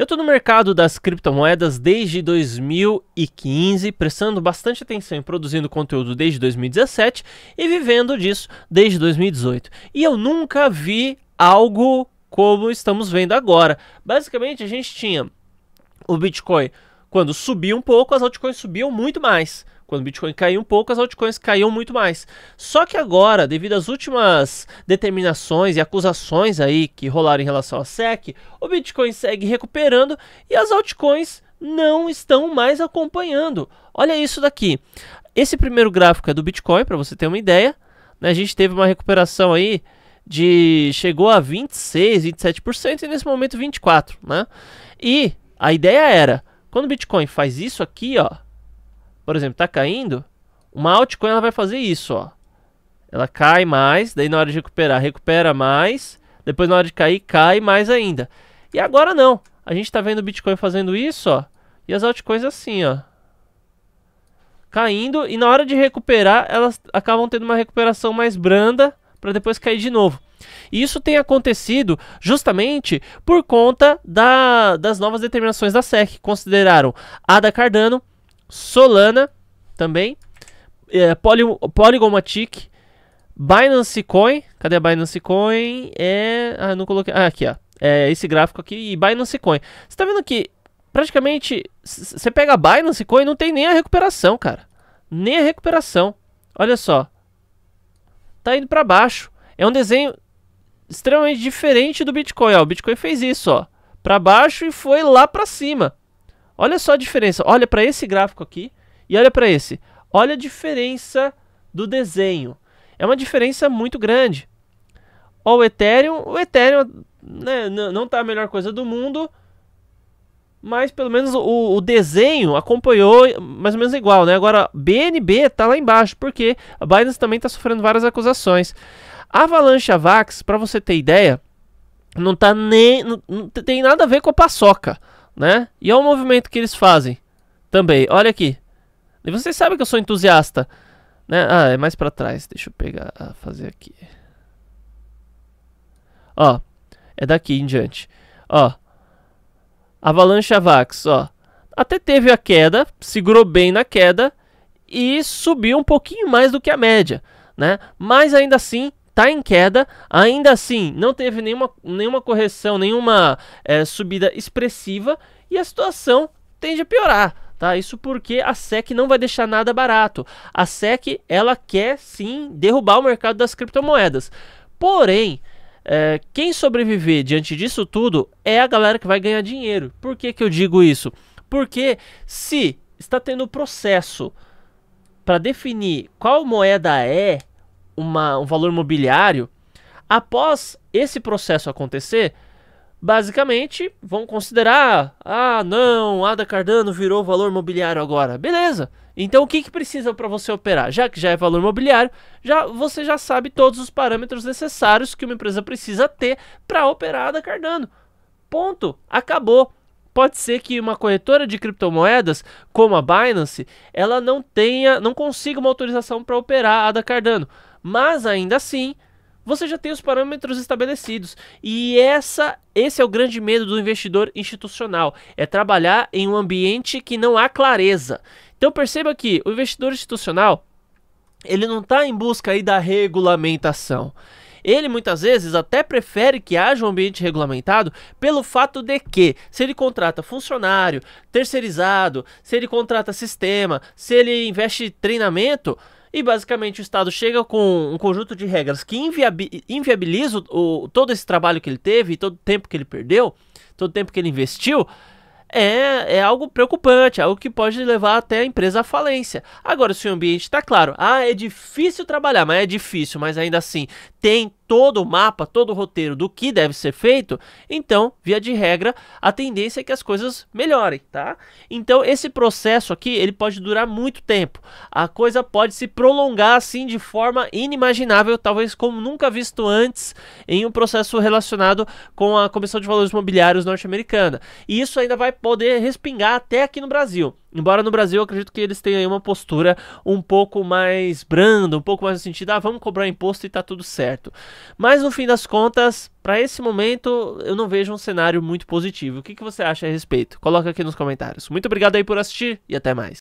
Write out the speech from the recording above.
Eu estou no mercado das criptomoedas desde 2015, prestando bastante atenção em produzindo conteúdo desde 2017 e vivendo disso desde 2018. E eu nunca vi algo como estamos vendo agora. Basicamente, a gente tinha o Bitcoin quando subia um pouco, as altcoins subiam muito mais. Quando o Bitcoin caiu um pouco, as altcoins caíam muito mais. Só que agora, devido às últimas determinações e acusações aí que rolaram em relação à SEC, o Bitcoin segue recuperando e as altcoins não estão mais acompanhando. Olha isso daqui. Esse primeiro gráfico é do Bitcoin, para você ter uma ideia. Né? A gente teve uma recuperação aí de chegou a 26, 27% e nesse momento 24, né? E a ideia era, quando o Bitcoin faz isso aqui, ó, por exemplo, tá caindo, uma altcoin ela vai fazer isso, ó. Ela cai mais, daí na hora de recuperar, recupera mais, depois na hora de cair, cai mais ainda. E agora não. A gente tá vendo o Bitcoin fazendo isso, ó, e as altcoins assim, ó. Caindo e na hora de recuperar, elas acabam tendo uma recuperação mais branda para depois cair de novo. E isso tem acontecido justamente por conta da, das novas determinações da SEC. Consideraram ADA Cardano Solana também, é, Poly, Polygomatic, Binance Coin, cadê a Binance Coin? É, ah, não coloquei, ah, aqui ó, é esse gráfico aqui e Binance Coin. Você tá vendo que praticamente você pega a Binance Coin não tem nem a recuperação, cara, nem a recuperação. Olha só, tá indo para baixo. É um desenho extremamente diferente do Bitcoin. Ó, o Bitcoin fez isso, ó, para baixo e foi lá para cima. Olha só a diferença. Olha para esse gráfico aqui e olha para esse. Olha a diferença do desenho. É uma diferença muito grande. Ó, o Ethereum, o Ethereum né, não está a melhor coisa do mundo, mas pelo menos o, o, desenho acompanhou mais ou menos igual, né? Agora, BNB está lá embaixo, porque a Binance também está sofrendo várias acusações. Avalanche Avax, para você ter ideia, não tá nem não, não tem nada a ver com a paçoca né? E olha o movimento que eles fazem também. Olha aqui. E vocês sabem que eu sou entusiasta, né? Ah, é mais para trás. Deixa eu pegar, ah, fazer aqui. Ó, é daqui em diante. Ó, Avalanche Avax, ó. Até teve a queda, segurou bem na queda e subiu um pouquinho mais do que a média, né? Mas ainda assim está em queda, ainda assim não teve nenhuma, nenhuma correção, nenhuma é, subida expressiva e a situação tende a piorar. Tá? Isso porque a SEC não vai deixar nada barato. A SEC ela quer sim derrubar o mercado das criptomoedas. Porém, é, quem sobreviver diante disso tudo é a galera que vai ganhar dinheiro. Por que, que eu digo isso? Porque se está tendo processo para definir qual moeda é uma, um valor mobiliário, após esse processo acontecer, basicamente vão considerar: ah, não, Ada Cardano virou valor mobiliário agora. Beleza. Então o que, que precisa para você operar? Já que já é valor mobiliário, já você já sabe todos os parâmetros necessários que uma empresa precisa ter para operar Ada Cardano. Ponto. Acabou. Pode ser que uma corretora de criptomoedas, como a Binance, ela não tenha, não consiga uma autorização para operar Ada Cardano mas ainda assim você já tem os parâmetros estabelecidos. E essa, esse é o grande medo do investidor institucional, é trabalhar em um ambiente que não há clareza. Então perceba que o investidor institucional, ele não está em busca aí da regulamentação. Ele muitas vezes até prefere que haja um ambiente regulamentado pelo fato de que, se ele contrata funcionário, terceirizado, se ele contrata sistema, se ele investe treinamento, e basicamente o Estado chega com um conjunto de regras que inviabi inviabiliza o, todo esse trabalho que ele teve, todo o tempo que ele perdeu, todo o tempo que ele investiu, é, é algo preocupante, algo que pode levar até a empresa à falência. Agora, se o ambiente está claro, ah, é difícil trabalhar, mas é difícil, mas ainda assim tem todo o mapa, todo o roteiro do que deve ser feito, então, via de regra, a tendência é que as coisas melhorem, tá? Então, esse processo aqui, ele pode durar muito tempo. A coisa pode se prolongar assim de forma inimaginável, talvez como nunca visto antes em um processo relacionado com a Comissão de Valores Imobiliários norte-americana. E isso ainda vai poder respingar até aqui no Brasil. Embora no Brasil eu acredito que eles tenham uma postura um pouco mais branda, um pouco mais no sentido, ah, vamos cobrar imposto e tá tudo certo. Mas no fim das contas, para esse momento, eu não vejo um cenário muito positivo. O que, que você acha a respeito? Coloca aqui nos comentários. Muito obrigado aí por assistir e até mais.